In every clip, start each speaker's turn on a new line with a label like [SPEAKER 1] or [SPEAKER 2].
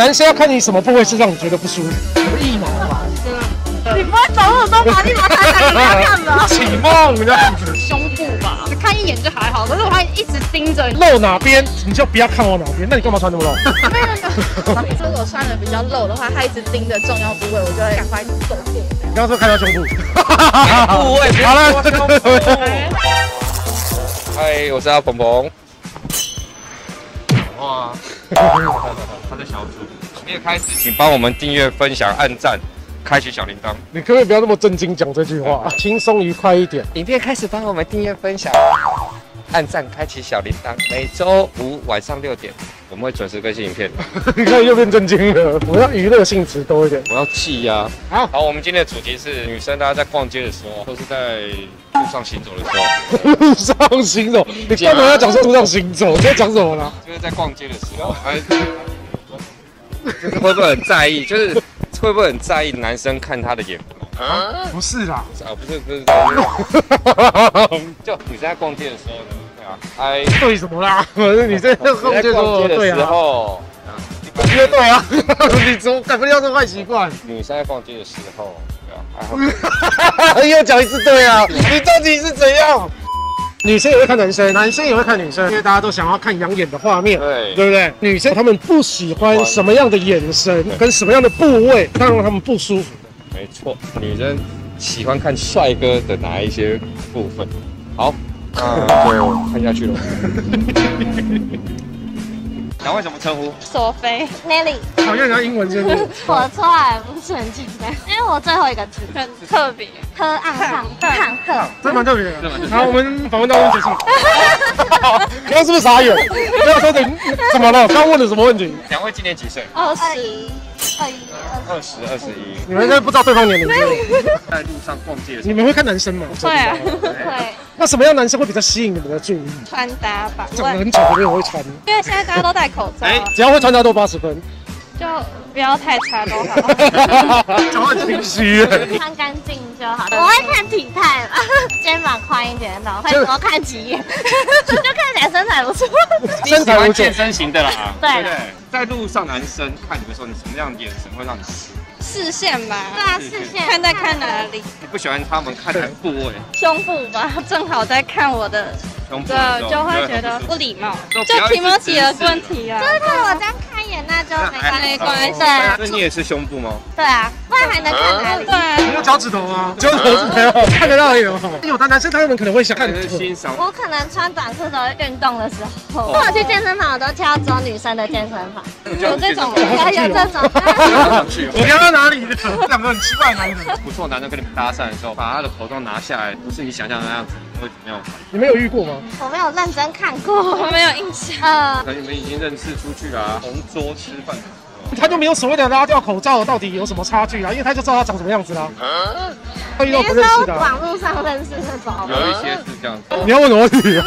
[SPEAKER 1] 男生要看你什么部位是让你觉得不舒服？什么腋毛吧？
[SPEAKER 2] 你不会走路都把立马抬起来给他看的。
[SPEAKER 1] 启梦这样子，
[SPEAKER 2] 胸部吧，看一眼就还好，可是我还一直盯着。
[SPEAKER 1] 露哪边你就不要看我哪边，那你干嘛穿那么露？
[SPEAKER 2] 没有没有。如果穿的比较露的话，他一直盯着重要部位，我就会赶快走过。
[SPEAKER 1] 你刚刚说看到胸部，
[SPEAKER 3] 部位
[SPEAKER 1] 好了，这个
[SPEAKER 3] 嗨，我是阿鹏鹏。哇，他的小组。影片开始，请帮我们订阅、分享、按赞、开启小铃铛。
[SPEAKER 1] 你可不可以不要那么震惊讲这句话，轻松愉快一点。
[SPEAKER 3] 影片开始，帮我们订阅、分享、按赞、开启小铃铛。每周五晚上六点，我们会准时更新影片。
[SPEAKER 1] 你看又变震惊了，我要娱乐性质多一点。
[SPEAKER 3] 我要气呀！
[SPEAKER 1] 好，
[SPEAKER 3] 好，我们今天的主题是女生，大家在逛街的时候，或是在路上行走的时候，
[SPEAKER 1] 路上行走，你干嘛要讲说路上行走？你在讲什么呢？
[SPEAKER 3] 就是在逛街的时候，还就是会不会很在意？就是会不会很在意男生看她的眼光？
[SPEAKER 1] 不是啦，
[SPEAKER 3] 啊，不是不是，就女生在逛街的时候呢，对啊，哎，
[SPEAKER 1] 对什么啦？你这逛街
[SPEAKER 3] 在逛街的时
[SPEAKER 1] 对啊，
[SPEAKER 3] 候，
[SPEAKER 1] 绝对啊！你怎么改不掉这坏习惯？
[SPEAKER 3] 女生在逛街的时候，
[SPEAKER 1] 又讲一次对啊！你到底是怎样？女生也会看男生，男生也会看女生，因为大家都想要看养眼的画面，
[SPEAKER 3] 对
[SPEAKER 1] 对不对？女生她们不喜欢什么样的眼神跟什么样的部位，会让她们不舒服的。
[SPEAKER 3] 没错，女生喜欢看帅哥的哪一些部分？好，看下去了。两位怎么称呼？
[SPEAKER 2] 索菲
[SPEAKER 4] Nelly，
[SPEAKER 1] 讨厌人家英文先生，
[SPEAKER 4] 我的绰号也不是很简单，因为我最后一个字
[SPEAKER 2] 很特别，
[SPEAKER 4] 特暗汉汉克，
[SPEAKER 1] 这蛮特别的。好，我们访问到这边结束。刚刚是不是傻眼？不要说的，怎么了？刚问的什么问题？
[SPEAKER 3] 两位今年几岁？
[SPEAKER 2] 二十
[SPEAKER 4] 二
[SPEAKER 3] 十二十一。
[SPEAKER 1] 你们应该不知道对方年龄。
[SPEAKER 3] 在路上逛街的时
[SPEAKER 1] 你们会看男生吗？
[SPEAKER 2] 对啊，
[SPEAKER 4] 会，
[SPEAKER 1] 那什么样男生会比较吸引你们的注意？
[SPEAKER 2] 穿搭吧，
[SPEAKER 1] 长得很丑的没有会穿，
[SPEAKER 2] 因为现在大家都戴口罩，
[SPEAKER 3] 哎
[SPEAKER 1] 只要会穿搭都八十分。
[SPEAKER 2] 就不要太差都好。
[SPEAKER 1] 讲话很心虚。
[SPEAKER 4] 穿干净就好。我会看体态嘛，肩膀宽一点的，会多看几眼，就看起来身材不错。
[SPEAKER 3] 候，喜欢健身型的啦，
[SPEAKER 4] 对
[SPEAKER 3] 不对？在路上男生看你的时候，你什么样的眼神会让你吃？
[SPEAKER 2] 视线吧，
[SPEAKER 4] 对啊，视线
[SPEAKER 2] 看在看哪里？
[SPEAKER 3] 你不喜欢他们看的部位，
[SPEAKER 2] 胸部吧，正好在看我的，
[SPEAKER 3] 胸部
[SPEAKER 2] 对，就会觉得不礼貌，就提莫提的
[SPEAKER 3] 一直直视
[SPEAKER 2] 问题啊
[SPEAKER 4] 就。是看我这样看一眼，那就没关系。
[SPEAKER 2] 没关系
[SPEAKER 4] 对啊
[SPEAKER 3] 那你也是胸部吗？
[SPEAKER 4] 对啊，能看哪里
[SPEAKER 2] 对？啊，
[SPEAKER 1] 你有脚趾头吗？脚趾头是没有，看得到有。有的男生他们可能会想看
[SPEAKER 3] 看是欣赏。
[SPEAKER 4] 我可能穿短裤的运动的时候，或者去健身房，我都挑只有女生的健身房。
[SPEAKER 2] 有这种
[SPEAKER 4] 还有这种，
[SPEAKER 1] 我刚刚哪里的？两个很奇怪的男人。
[SPEAKER 3] 不错，男生跟你们搭讪的时候，把他的口罩拿下来，不是你想象的那样子，你会怎么样？
[SPEAKER 1] 你们有遇过吗？
[SPEAKER 4] 我没有认真看过。
[SPEAKER 2] 我没有印象。
[SPEAKER 4] 呃，
[SPEAKER 3] 可能你们已经认识出去啊，同桌吃饭
[SPEAKER 1] 他就没有所谓的拉掉口罩到底有什么差距啊？因为他就知道他长什么样子啦。他遇到不认识的啊，
[SPEAKER 4] 网络上认识那种？
[SPEAKER 3] 有一些是这样子。
[SPEAKER 1] 你要问什么问题啊？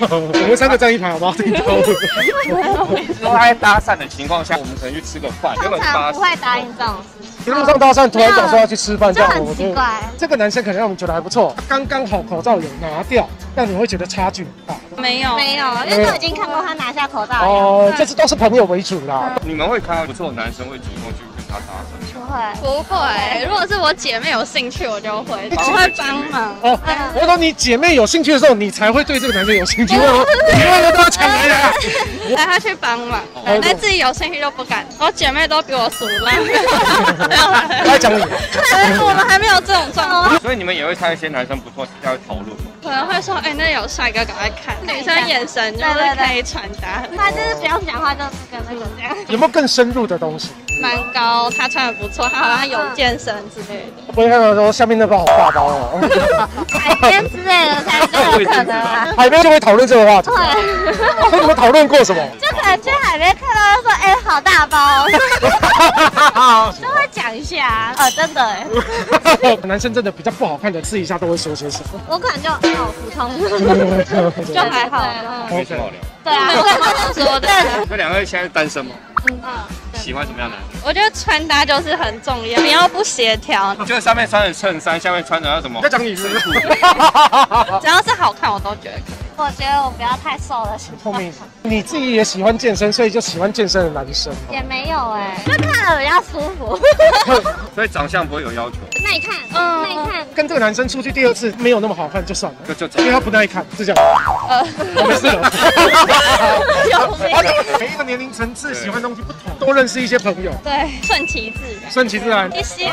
[SPEAKER 1] 我们三个站一排好不好？听到。
[SPEAKER 3] 在搭讪的情况下，我们可能去吃个饭，根
[SPEAKER 4] 通
[SPEAKER 3] 本
[SPEAKER 4] 不会答应这种事，
[SPEAKER 1] 一路上搭讪，突然讲说要去吃饭，这
[SPEAKER 4] 就
[SPEAKER 1] 样
[SPEAKER 4] 很奇怪。
[SPEAKER 1] 这个男生可能让我们觉得还不错，刚刚好口罩有拿掉，但你会觉得差距很大。
[SPEAKER 2] 没有，
[SPEAKER 4] 没有，因为都已经看过他拿下口罩了。
[SPEAKER 1] 哦，这次都是朋友为主啦。
[SPEAKER 3] 你们会看到不错的男生会主动去跟他搭讪。
[SPEAKER 4] 不会，
[SPEAKER 2] 不会。如果是我姐妹有兴趣，我就会，我会帮忙。
[SPEAKER 1] 哦，我说你姐妹有兴趣的时候，你才会对这个男生有兴趣哦。你为 了都要抢来的啊。
[SPEAKER 2] 带她去帮忙，
[SPEAKER 1] 哦
[SPEAKER 2] 那自己有兴趣就不敢。我姐妹都比我熟啦。
[SPEAKER 1] 我在讲你，
[SPEAKER 2] 我们还没有这种状况，
[SPEAKER 3] 所以你们也会看一些男生不错，要讨论吗？
[SPEAKER 2] 可能会说，哎、那有帅哥，赶快看。女生眼神就是可以传达，
[SPEAKER 4] 他就是不用讲话，就是跟那个这样。
[SPEAKER 1] 有没有更深入的东西？
[SPEAKER 2] 蛮高，他穿的不错，他好像有健身之类的。
[SPEAKER 1] 我会看到说下面那包好大包哦。
[SPEAKER 4] 海边之类的才是有可能啊。
[SPEAKER 1] 海边就会讨论这个话题。
[SPEAKER 4] 对，
[SPEAKER 1] 那你们讨论过什么？
[SPEAKER 4] 就可能去海边看到就说，哎，好大包哦，就会讲一下。呃，真的哎，
[SPEAKER 1] 男生真的比较不好看的，私底下都会说些什么？
[SPEAKER 4] 我可能就哦普通，
[SPEAKER 2] 就还好，
[SPEAKER 3] 没什么好聊。
[SPEAKER 4] 对啊，
[SPEAKER 2] 没有什么好说的。
[SPEAKER 3] 那两位现在单身吗？
[SPEAKER 4] 嗯，
[SPEAKER 3] 喜欢什么样的？
[SPEAKER 2] 我觉得穿搭就是很重要，你要不协调，
[SPEAKER 3] 就是上面穿着衬衫，下面穿着要什么
[SPEAKER 1] 在？讲你是不是？
[SPEAKER 2] 只要是好看我都觉得可以。
[SPEAKER 4] 我觉得我不要太瘦的情况，
[SPEAKER 1] 后面你自己也喜欢健身，所以就喜欢健身的男生。
[SPEAKER 4] 也没有哎，就看了比较舒服。
[SPEAKER 3] 所以长相不会有要求，
[SPEAKER 4] 耐看，嗯，耐看。
[SPEAKER 1] 跟这个男生出去第二次没有那么好看就算了，
[SPEAKER 3] 就就
[SPEAKER 1] 因为他不耐看，就这样。
[SPEAKER 2] 呃，
[SPEAKER 1] 我没事了。每一个年龄层次喜欢东西不同，多认识一些朋友，
[SPEAKER 4] 对，顺其自然。
[SPEAKER 1] 顺其自然。
[SPEAKER 4] 谢谢。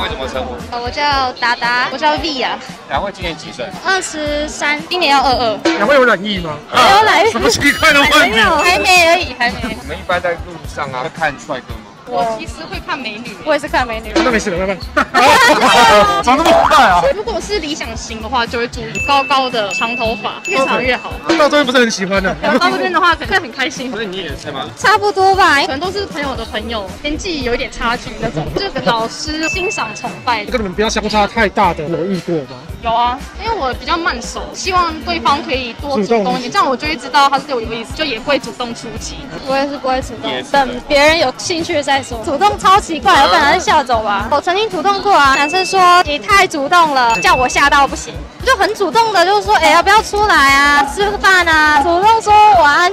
[SPEAKER 1] 拜
[SPEAKER 3] 两位怎么称呼？
[SPEAKER 2] 呃我叫达达，我叫 V 啊，
[SPEAKER 3] 两位今年几岁？
[SPEAKER 2] 二十三，今年要二二，
[SPEAKER 1] 两位有染疫吗？
[SPEAKER 2] 没有来，
[SPEAKER 1] 什么奇怪的问题？
[SPEAKER 2] 还没而已，还没。
[SPEAKER 3] 我们一般在路上啊会看帅哥吗？
[SPEAKER 2] 我其实会看美女，我也是看美女。
[SPEAKER 1] 那没事了，拜拜。长那么快啊！
[SPEAKER 2] 如果是理想型的话，就会注意高高的长头发，越长越好。
[SPEAKER 1] 到这边不是很喜欢的。
[SPEAKER 2] 到这边的话，可能会很开心
[SPEAKER 3] 不。是你也是吗？
[SPEAKER 2] 差不多吧，可能都是朋友的朋友，年纪有一点差距那种，这个老师欣赏崇拜
[SPEAKER 1] 跟你们不要相差太大的，有遇过吗？
[SPEAKER 2] 有啊，因为我比较慢熟，希望对方可以多主动一点，这样我就会知道他是对我有意思，就也会主动出击。我也是不会主动等别人有兴趣再说。主动超奇怪，我本来是笑走吧。我曾经主动过啊，男生说你太主动了，叫我吓到不行，我就很主动的，就是说，哎、要不要出来啊，吃个饭啊，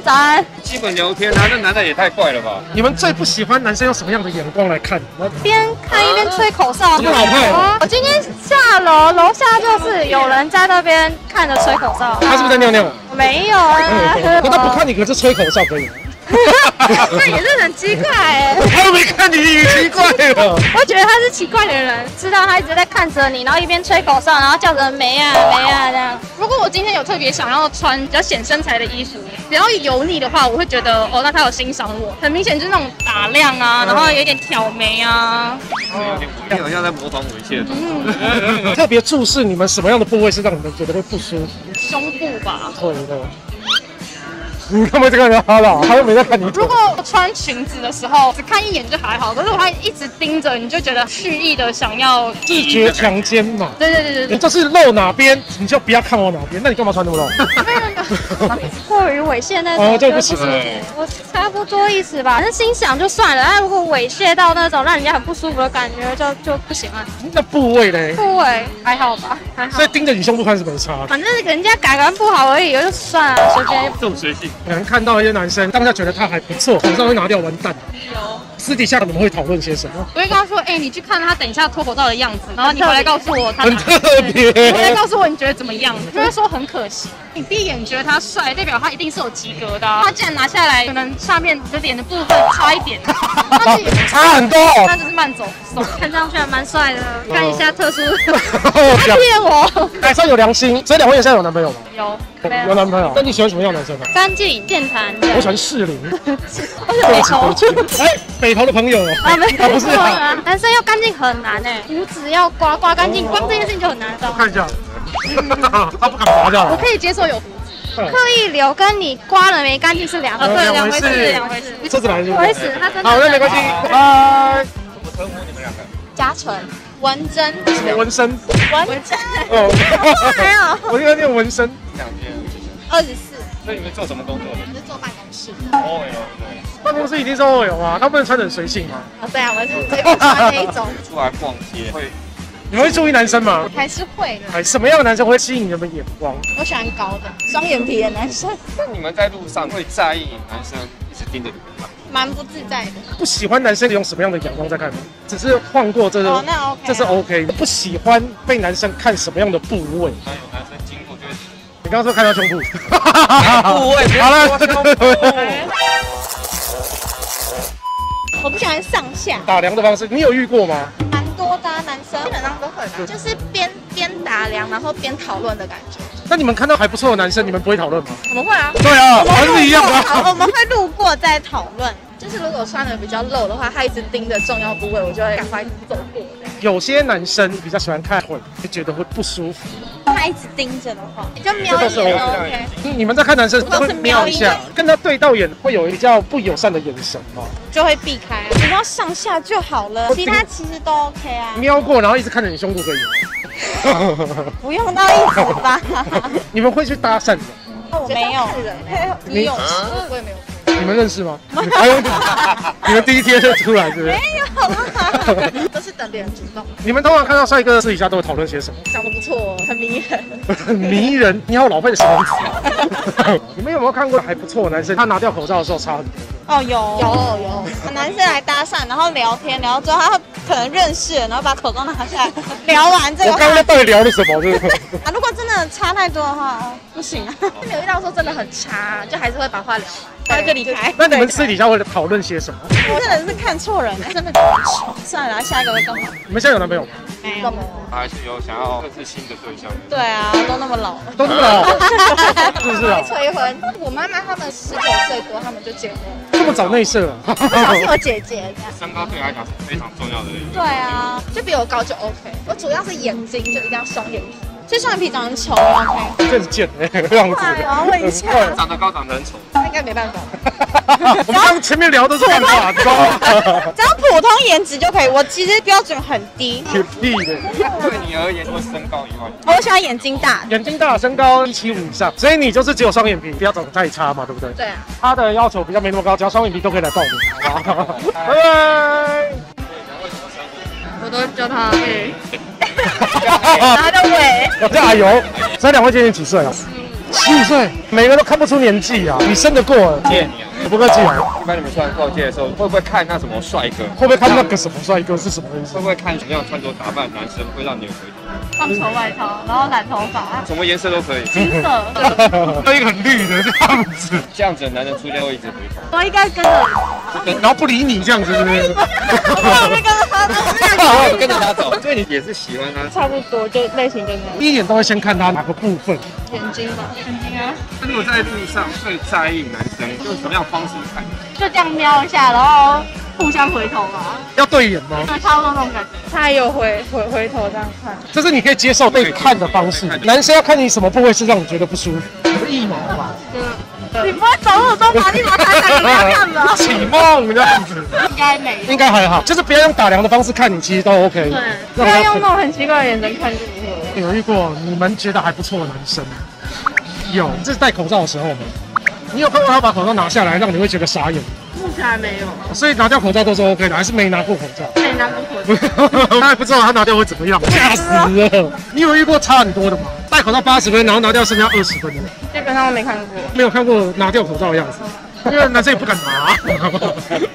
[SPEAKER 2] 早安。
[SPEAKER 3] 基本聊天啊，那男的也太怪了吧？
[SPEAKER 1] 你们最不喜欢男生用什么样的眼光来看？我
[SPEAKER 2] 边看一边吹口哨。
[SPEAKER 1] 这么老派哦
[SPEAKER 2] 我今天下楼，楼下就是有人在那边看着吹口哨。
[SPEAKER 1] 他是不是在尿尿？
[SPEAKER 2] 没有啊，
[SPEAKER 1] 可他不看你，可是吹口哨可以。
[SPEAKER 2] 那也是很奇怪哎。
[SPEAKER 1] 他都没看你，你奇怪了。
[SPEAKER 2] 我觉得他是奇怪的人，知道他一直在看着你，然后一边吹口哨，然后叫着没啊没啊这样。如果我今天有特别想要穿比较显身材的衣服，只要油腻的话，我会觉得哦，那他有欣赏我，很明显就是那种打亮啊，然后有点挑眉啊。
[SPEAKER 3] 有点好像在模仿猥亵的动作。
[SPEAKER 1] 特别注视你们什么样的部位是让你们觉得会不舒服？
[SPEAKER 2] 胸部吧。
[SPEAKER 1] 腿的。你干嘛这个人哈了？他又没在看你
[SPEAKER 2] 如。果穿裙子的时候只看一眼就还好，可是我还一直盯着，你就觉得蓄意的想要
[SPEAKER 1] 自觉强奸嘛。
[SPEAKER 2] 对对对对对，
[SPEAKER 1] 你就是露哪边，你就不要看我哪边。那你干嘛穿那么露？
[SPEAKER 2] 过于猥亵那种，
[SPEAKER 1] 哦这不行
[SPEAKER 2] 就我差不多意思吧，反正心想就算了，但如果猥亵到那种让人家很不舒服的感觉，就就不行了。
[SPEAKER 1] 那部位嘞？
[SPEAKER 2] 部位还好吧，还好
[SPEAKER 1] 所以。盯着你胸部看是没差。
[SPEAKER 2] 反正人家改完不好而已，就算了，随便。
[SPEAKER 3] 这种随性，
[SPEAKER 1] 可能看到一些男生当下觉得他还不错，手上会拿掉，完蛋。
[SPEAKER 2] 有，
[SPEAKER 1] 私底下我们会讨论些什么？
[SPEAKER 2] 我会跟他说，哎、你去看他等一下脱口罩的样子，然后你回来告诉我他。
[SPEAKER 1] 很特别。
[SPEAKER 2] 你回来告诉我你觉得怎么样？就会说很可惜。你第一眼觉得他帅，代表他一定是有及格的啊、他既然拿下来，可能下面的脸的部分差一点，
[SPEAKER 1] 差很多。
[SPEAKER 2] 他就是慢走不送。看上去还蛮帅的，看一下特殊。
[SPEAKER 1] 哦
[SPEAKER 2] 他骗我。
[SPEAKER 1] 还算有良心。所以两位现在有男朋友吗？
[SPEAKER 2] 有，
[SPEAKER 1] 有男朋友。那你喜欢什么样的男生呢？
[SPEAKER 2] 干净健谈。
[SPEAKER 1] 我喜欢适龄。
[SPEAKER 2] 我是北投。
[SPEAKER 1] 哎，北投的朋友哦。
[SPEAKER 2] 啊，没有，
[SPEAKER 1] 啊不是啊。
[SPEAKER 2] 男生要干净很难哎，胡子要刮刮干净，光这件事情就很难我。
[SPEAKER 1] 看一下。他不敢拔掉。
[SPEAKER 2] 我可以接受有胡子，
[SPEAKER 1] 嗯
[SPEAKER 2] 刻意留跟你刮了没干净是两
[SPEAKER 1] 回
[SPEAKER 2] 事
[SPEAKER 1] 两回事
[SPEAKER 2] 两回事。不好意思，他真的。
[SPEAKER 1] 好，那没关系。拜。
[SPEAKER 3] 怎么称呼你们两个？
[SPEAKER 2] 嘉纯、纹身、
[SPEAKER 1] 什么纹身？
[SPEAKER 2] 文珍，
[SPEAKER 1] 哦，
[SPEAKER 2] 还有
[SPEAKER 1] 我应该念纹身。
[SPEAKER 3] 两天。
[SPEAKER 2] 二十四，
[SPEAKER 3] 那你们做什么工作的？
[SPEAKER 2] 我是坐办公室。
[SPEAKER 3] OL 对，
[SPEAKER 1] 办公室一定是 OL 啊，他不能穿得很随性吗？
[SPEAKER 2] 啊，对啊，我是随便穿那一种，
[SPEAKER 3] 出来逛街会
[SPEAKER 1] 你们会注意男生吗？
[SPEAKER 2] 还是会的。
[SPEAKER 1] 哎，什么样的男生会吸引你们眼光？
[SPEAKER 2] 我喜欢高的，双眼皮的男生，
[SPEAKER 3] 那你们在路上会在意男生一直盯着你吗？
[SPEAKER 2] 蛮不自在的。
[SPEAKER 1] 不喜欢男生用什么样的眼光在看你？只是晃过这
[SPEAKER 2] 哦，
[SPEAKER 1] 是
[SPEAKER 2] 那 OK，
[SPEAKER 1] 这是 OK。不喜欢被男生看什么样的部位？
[SPEAKER 3] 那有男生经过就会
[SPEAKER 1] 你刚刚说看到胸部，
[SPEAKER 3] 部位
[SPEAKER 1] 好了，
[SPEAKER 2] 我不喜欢上下，
[SPEAKER 1] 打量的方式，你有遇过吗？
[SPEAKER 2] 就是边边打量，然后边讨论的感觉。
[SPEAKER 1] 那你们看到还不错的男生，你们不会讨论吗？
[SPEAKER 2] 我们会啊，
[SPEAKER 1] 对啊，还是一样的啊。
[SPEAKER 2] 我们会路过再讨论。就是如果穿的比较露的话，他一直盯着重要部位，我就会赶快走过。
[SPEAKER 1] 有些男生比较喜欢看腿，就觉得会不舒服。
[SPEAKER 2] 他一直盯着的话，就瞄一眼
[SPEAKER 1] OK
[SPEAKER 2] 都 OK。
[SPEAKER 1] 你们在看男生
[SPEAKER 2] 都是
[SPEAKER 1] 会瞄一下跟他对到眼会有比较不友善的眼神吗？
[SPEAKER 2] 就会避开，只要上下就好了，其他其实都 OK 啊，
[SPEAKER 1] 瞄过，然后一直看着你胸部可以。
[SPEAKER 2] 不用到一直吧。
[SPEAKER 1] 你们会去搭讪吗？
[SPEAKER 2] 我没有，
[SPEAKER 1] 你
[SPEAKER 2] 有，我也没有。
[SPEAKER 1] 你们认识吗？还 有你们第一天就出来，是不是？
[SPEAKER 2] 没有
[SPEAKER 5] 都是等别人主动。
[SPEAKER 1] 你们通常看到帅哥私底下都会讨论些什么？
[SPEAKER 5] 长得不错，很迷人。
[SPEAKER 1] 很迷人，你好老派的形容词。你们有没有看过还不错的男生，他拿掉口罩的时候差很多？
[SPEAKER 6] 哦，有
[SPEAKER 5] 有有，
[SPEAKER 6] 男生来搭讪，然后聊天，聊之后他可能认识，然后把口罩拿下来，聊完这个
[SPEAKER 1] 我刚刚到底聊了什么？
[SPEAKER 6] 啊，如果真的差太多的话，不行啊，
[SPEAKER 5] 没有遇到说真的很差，就还是会把话聊完，
[SPEAKER 6] 那就离开。
[SPEAKER 1] 那你们私底下会讨论些什么？
[SPEAKER 6] 我真的是看错人，真的。算了，下一个会干嘛？
[SPEAKER 1] 你们现在有男朋友吗？
[SPEAKER 6] 没有。
[SPEAKER 3] 还是有想要认识新的对象。
[SPEAKER 6] 对啊，都那么老了。
[SPEAKER 1] 都那么老，是不是啊？
[SPEAKER 5] 催婚。我妈妈他们十九岁多，他们就结婚了。
[SPEAKER 1] 这么早内射啊？
[SPEAKER 5] 我是我姐姐这样。
[SPEAKER 3] 身高对你来讲是非常重要的。
[SPEAKER 6] 对啊，
[SPEAKER 5] 就比我高就 OK。我主要是眼睛，就一定要双眼皮。
[SPEAKER 6] 所以双眼皮长得很丑，OK。
[SPEAKER 1] 真是贱 哎，这样子。
[SPEAKER 6] 对，我要问一下，
[SPEAKER 3] 长得高长得很丑，
[SPEAKER 5] 那应该没办法。
[SPEAKER 1] 我们刚前面聊的是干话，知道吗？
[SPEAKER 6] 只要普通颜值就可以。我其实标准很低，
[SPEAKER 1] 挺屁的。
[SPEAKER 3] 对你而言，除了身高以外，
[SPEAKER 6] 我喜欢眼睛大。
[SPEAKER 1] 眼睛大，身高一七五以上，所以你就是只有双眼皮，不要长得太差嘛，对不对？
[SPEAKER 5] 对啊。
[SPEAKER 1] 他的要求比较没那么高，只要双眼皮都可以来报名，好不好？拜拜。
[SPEAKER 5] 我都叫他哎，
[SPEAKER 1] 他
[SPEAKER 5] 叫伟，
[SPEAKER 1] 我叫阿尤。所以两位今年几岁啊？十五岁，每个都看不出年纪啊。你生得过？
[SPEAKER 3] 见你啊。
[SPEAKER 1] 不客气啊。
[SPEAKER 3] 一般你们出来逛街的时候，会不会看那什么帅哥？
[SPEAKER 1] 会不会看那个什么帅哥是什么意思
[SPEAKER 3] 会？不会看什么样穿着打扮男生会让你有回头？
[SPEAKER 6] 棒球外套，然后染头发，
[SPEAKER 3] 什么颜色都可以。
[SPEAKER 6] 金色。
[SPEAKER 1] 那一个很绿的这样子，
[SPEAKER 3] 这样子的男人出现会一直回头。
[SPEAKER 6] 我应该跟着，
[SPEAKER 1] 然后不理你这样子，是不是？
[SPEAKER 6] 我跟着他
[SPEAKER 3] 走，所以你也是喜欢他。
[SPEAKER 6] 差不多，就类型就那样。
[SPEAKER 1] 第一眼都会先看他哪个部分。
[SPEAKER 5] 眼睛吧，
[SPEAKER 6] 眼睛啊，
[SPEAKER 3] 如果在路上最在意男生用什么样方式看？
[SPEAKER 6] 就这样瞄一下，然后互相回头嘛，
[SPEAKER 1] 要对眼吗？
[SPEAKER 6] 对差不多那种感觉。他也有回回回头这样看，
[SPEAKER 1] 这是你可以接受被看的方式。男生要看你什么部位是让你觉得不舒服？腋毛吧，
[SPEAKER 6] 你不会走路都把你把他看给他看吧？
[SPEAKER 1] 启梦这样子，
[SPEAKER 6] 应该没有。
[SPEAKER 1] 应该还好，就是不要用打量的方式看你，其实都 OK。
[SPEAKER 6] 对，不要用那种很奇怪的眼神看就不会。
[SPEAKER 1] 有遇过你们觉得还不错的男生吗？有，这是戴口罩的时候吗？你有看过他把口罩拿下来，让你会觉得傻眼？
[SPEAKER 6] 目前还没有，
[SPEAKER 1] 所以拿掉口罩都是 OK 的，还是没拿过口罩？
[SPEAKER 6] 没拿过口罩。
[SPEAKER 1] 他 也不知道他拿掉会怎么样，吓死了！你有遇过差很多的吗？戴口罩八十分，然后拿掉剩下二十分的，
[SPEAKER 6] 基本上都没看过。
[SPEAKER 1] 没有看过拿掉口罩的样子，因为男生也不敢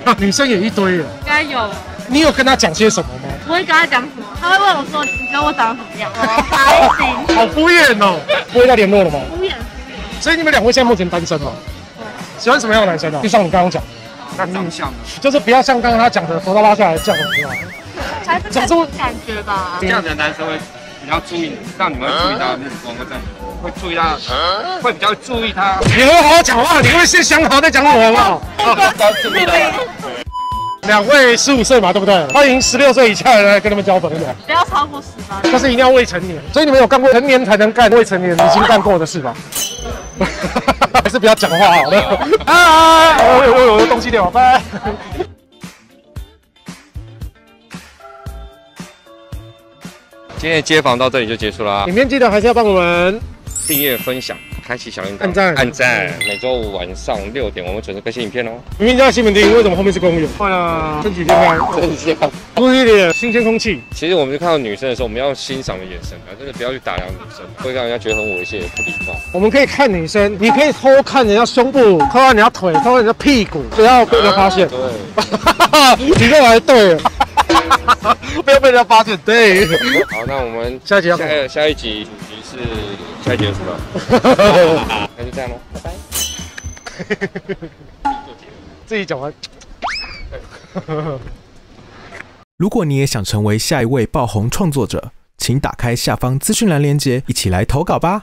[SPEAKER 1] 拿，女生也一堆了。
[SPEAKER 6] 应该有，
[SPEAKER 1] 你有跟他讲些什么吗？
[SPEAKER 6] 不会跟他讲什么？他会问我说：“你知道我长得怎么样？”还行，
[SPEAKER 1] 好敷衍哦，不会再联络了吗？
[SPEAKER 6] 敷衍。
[SPEAKER 1] 所以你们两位现在目前单身吗？喜欢什么样的男生啊？就像你刚刚讲，
[SPEAKER 3] 那长相呢？
[SPEAKER 1] 就是不要像刚刚他讲的头发拉下来这样很重要。
[SPEAKER 6] 还是看感觉吧。
[SPEAKER 3] 这样子的男生会比较注意，让你们会注意他的目光，会在会注意他，会比较注意他。
[SPEAKER 1] 你们好好讲话，你会先想好再讲我好不好？两位十五岁嘛，对不对？欢迎十六岁以下的人来跟他们交朋友，
[SPEAKER 6] 不要超过十八。
[SPEAKER 1] 但是一定要未成年。所以你们有干过成年才能干未成年已经干过的事吧？还是不要讲话好了。啊！我有我有我有东西掉，拜
[SPEAKER 3] 今天的街访到这里就结束啦
[SPEAKER 1] 影，片记得还是要帮我们
[SPEAKER 3] 订阅、分享、开启小铃铛、
[SPEAKER 1] 按赞
[SPEAKER 3] 按赞。每周五晚上六点，我们准时更新影片哦。
[SPEAKER 1] 明明叫西门町，为什么后面是公园？为了身体健康，
[SPEAKER 3] 真香。
[SPEAKER 1] 呼吸一点新鲜空气。
[SPEAKER 3] 其实我们看到女生的时候，我们要欣赏的眼神啊，真的不要去打量女生，会让人家觉得很猥亵、不礼貌。
[SPEAKER 1] 我们可以看女生，你可以偷看人家胸部，偷看人家腿，偷看人家屁股，不要被人家发现。
[SPEAKER 3] 对，
[SPEAKER 1] 你这还对，不要被人家发现。对，
[SPEAKER 3] 好，那我们
[SPEAKER 1] 下集
[SPEAKER 3] 下下一集主题是下一集有什么？那就这样喽，拜拜。
[SPEAKER 1] 自己讲完。
[SPEAKER 7] 如果你也想成为下一位爆红创作者，请打开下方资讯栏链接，一起来投稿吧。